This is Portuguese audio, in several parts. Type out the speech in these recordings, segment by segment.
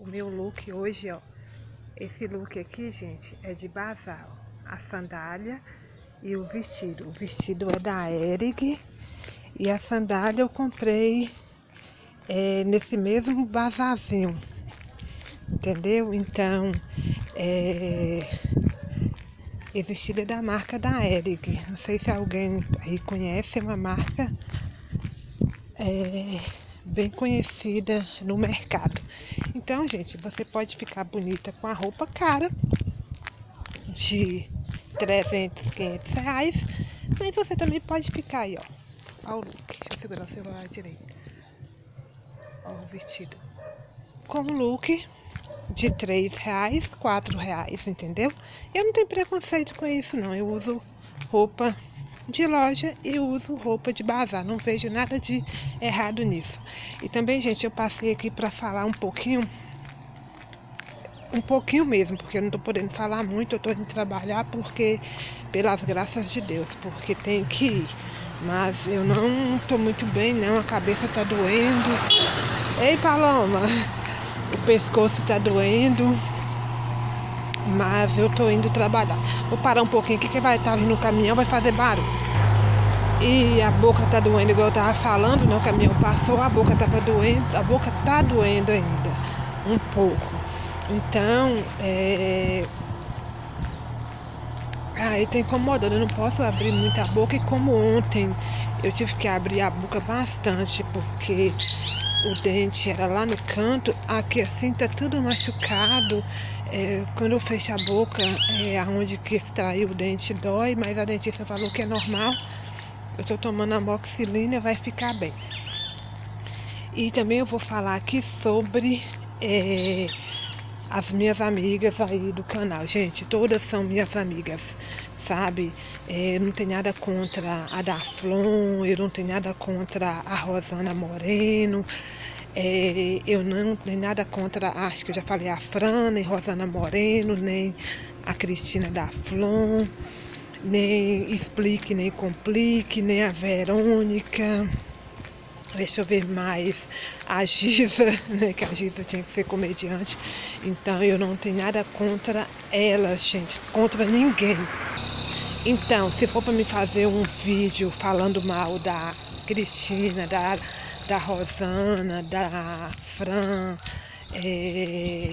O meu look hoje, ó. Esse look aqui, gente, é de bazar. A sandália e o vestido. O vestido é da Eric. E a sandália eu comprei é, nesse mesmo bazarzinho. Entendeu? Então, é... Esse vestido é da marca da Eric. Não sei se alguém aí conhece, é uma marca é, bem conhecida no mercado. Então, gente, você pode ficar bonita com a roupa cara de 300, 500 reais, mas você também pode ficar aí, ó. Olha o look. Deixa eu segurar o celular direito. Olha o vestido. Com o look de 3 reais, 4 reais, entendeu? Eu não tenho preconceito com isso, não. Eu uso roupa de loja e uso roupa de bazar. Não vejo nada de errado nisso. E também, gente, eu passei aqui para falar um pouquinho, um pouquinho mesmo, porque eu não estou podendo falar muito, eu estou indo trabalhar porque, pelas graças de Deus, porque tem que ir. Mas eu não estou muito bem, não, a cabeça está doendo. Ei, Paloma, o pescoço está doendo. Mas eu tô indo trabalhar. Vou parar um pouquinho aqui que vai estar tá vindo o caminhão, vai fazer barulho. E a boca tá doendo, igual eu tava falando, né? O caminhão passou, a boca tava doendo, a boca tá doendo ainda, um pouco. Então, é... Aí tá incomodando, eu não posso abrir muita boca e como ontem eu tive que abrir a boca bastante porque o dente era lá no canto, aqui assim tá tudo machucado. É, quando eu fecho a boca, é onde que extraiu o dente dói, mas a dentista falou que é normal. Eu estou tomando amoxicilina, vai ficar bem. E também eu vou falar aqui sobre é, as minhas amigas aí do canal. Gente, todas são minhas amigas, sabe? É, não tem nada contra a Daflon, eu não tenho nada contra a Rosana Moreno. É, eu não tenho nada contra, acho que eu já falei, a Fran, nem Rosana Moreno, nem a Cristina da Flon, nem Explique, nem Complique, nem a Verônica. Deixa eu ver mais. A Giza, né? Que a Giza tinha que ser comediante. Então eu não tenho nada contra ela, gente. Contra ninguém. Então, se for para me fazer um vídeo falando mal da Cristina, da da Rosana, da Fran, é,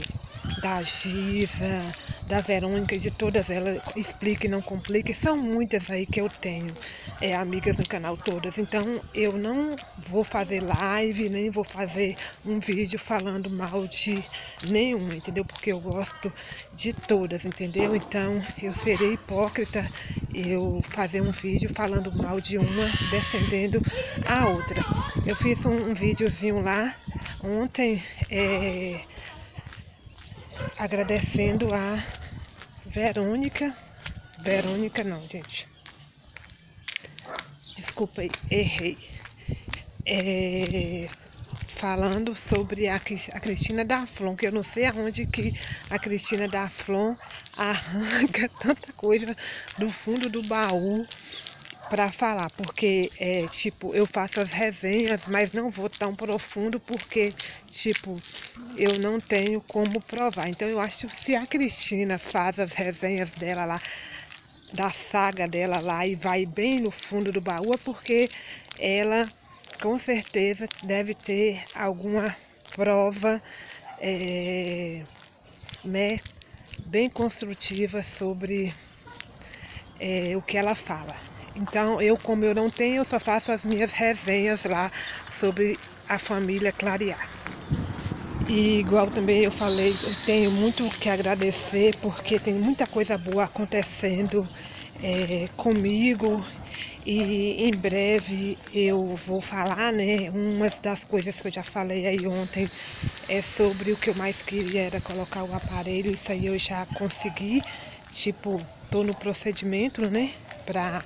da Giva, da Verônica, de todas elas, explique, não complique, são muitas aí que eu tenho, é, amigas no canal todas, então eu não vou fazer live, nem vou fazer um vídeo falando mal de nenhuma, entendeu? Porque eu gosto de todas, entendeu? Então eu serei hipócrita eu fazer um vídeo falando mal de uma, defendendo a outra. Eu fiz um, um videozinho lá ontem, é, agradecendo a Verônica. Verônica não, gente. Desculpa aí, errei. É, falando sobre a, a Cristina Daflon, que eu não sei aonde que a Cristina Daflon arranca tanta coisa do fundo do baú para falar, porque é, tipo, eu faço as resenhas, mas não vou tão profundo porque, tipo, eu não tenho como provar. Então eu acho que se a Cristina faz as resenhas dela lá, da saga dela lá e vai bem no fundo do baú, é porque ela com certeza deve ter alguma prova é, né, bem construtiva sobre é, o que ela fala. Então, eu, como eu não tenho, eu só faço as minhas resenhas lá sobre a família Clarear. E igual também eu falei, eu tenho muito que agradecer porque tem muita coisa boa acontecendo é, comigo e em breve eu vou falar, né? Uma das coisas que eu já falei aí ontem é sobre o que eu mais queria era colocar o aparelho, isso aí eu já consegui. Tipo, tô no procedimento, né? Pra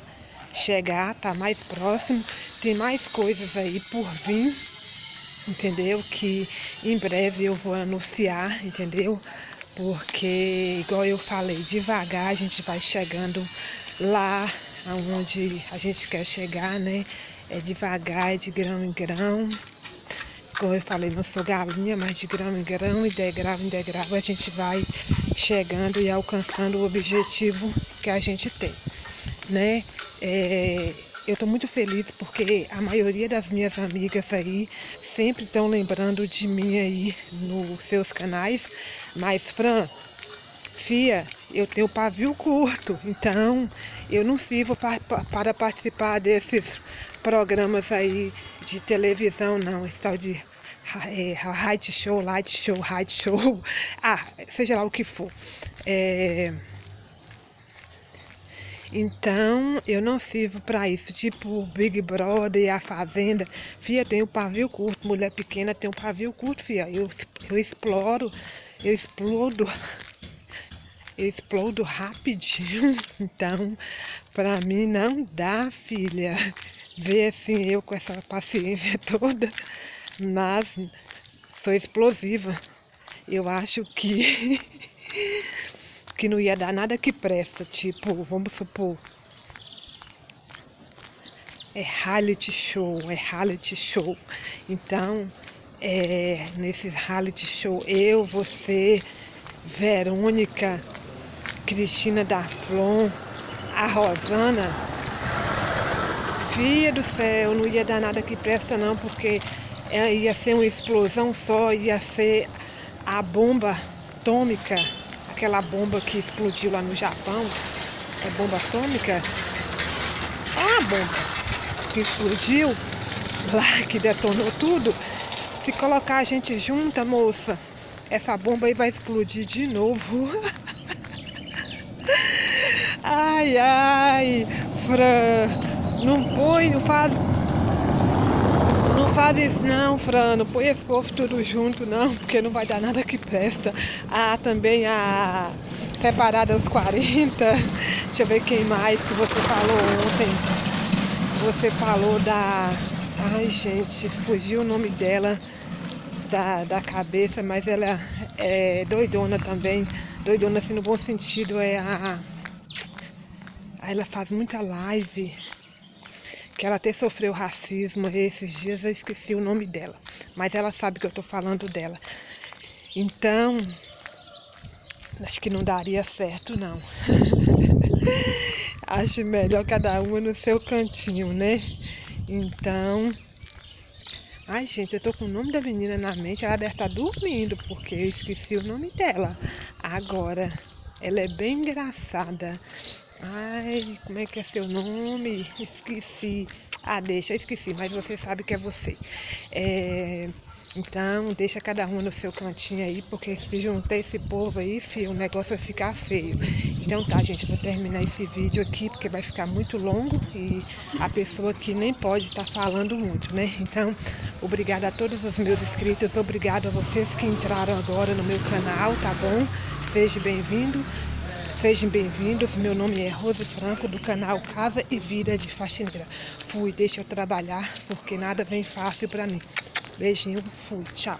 chegar, tá mais próximo. Tem mais coisas aí por vir, entendeu? Que em breve eu vou anunciar, entendeu? Porque, igual eu falei, devagar a gente vai chegando lá onde a gente quer chegar, né? É devagar, é de grão em grão. Como eu falei, não sou galinha, mas de grão em grão e degrau em degrau a gente vai chegando e alcançando o objetivo que a gente tem, né? É, eu estou muito feliz porque a maioria das minhas amigas aí sempre estão lembrando de mim aí nos seus canais. Mas, Fran, Fia, eu tenho pavio curto, então eu não sirvo para, participar desses programas aí de televisão, não. Esse tal de é, show, light show, rádio show, ah, seja lá o que for. É, então, eu não sirvo para isso. Tipo, Big Brother e a Fazenda. Fia, tem o pavio curto. Mulher pequena tem o pavio curto, fia. Eu, eu exploro, eu explodo. Eu explodo rapidinho. Então, para mim não dá, filha. Ver assim eu com essa paciência toda. Mas sou explosiva. Eu acho que que não ia dar nada que presta, tipo, vamos supor, é reality show, é reality show. Então, é, nesse reality show, eu, você, Verônica, Cristina da Flon, a Rosana, filha do céu, não ia dar nada que presta não, porque é, ia ser uma explosão só, ia ser a bomba atômica aquela bomba que explodiu lá no Japão, a bomba atômica, a bomba que explodiu lá, que detonou tudo, se colocar a gente junta, moça, essa bomba aí vai explodir de novo. ai, ai, Fran, não põe, não faz faz isso não, Fran, não põe esse povo tudo junto não, porque não vai dar nada que presta. Ah, também a separada aos 40. Deixa eu ver quem mais que você falou ontem. Você falou da. Ai gente, fugiu o nome dela da, da cabeça, mas ela é doidona também. Doidona assim no bom sentido é a. Ela faz muita live que ela até sofreu racismo esses dias, eu esqueci o nome dela, mas ela sabe que eu estou falando dela. Então, acho que não daria certo não. acho melhor cada uma no seu cantinho, né? Então, ai gente, eu tô com o nome da menina na mente, ela deve estar tá dormindo, porque eu esqueci o nome dela. Agora, ela é bem engraçada. Ai, como é que é seu nome? Esqueci. Ah, deixa, esqueci, mas você sabe que é você. É, então, deixa cada um no seu cantinho aí, porque se juntar esse povo aí, filho, o negócio vai ficar feio. Então tá, gente, vou terminar esse vídeo aqui, porque vai ficar muito longo e a pessoa aqui nem pode estar tá falando muito, né? Então, obrigada a todos os meus inscritos, obrigada a vocês que entraram agora no meu canal, tá bom? Seja bem-vindo. Sejam bem-vindos, meu nome é Rose Franco do canal Casa e Vida de Faxineira. Fui, deixa eu trabalhar porque nada vem fácil para mim. Beijinho, fui, tchau.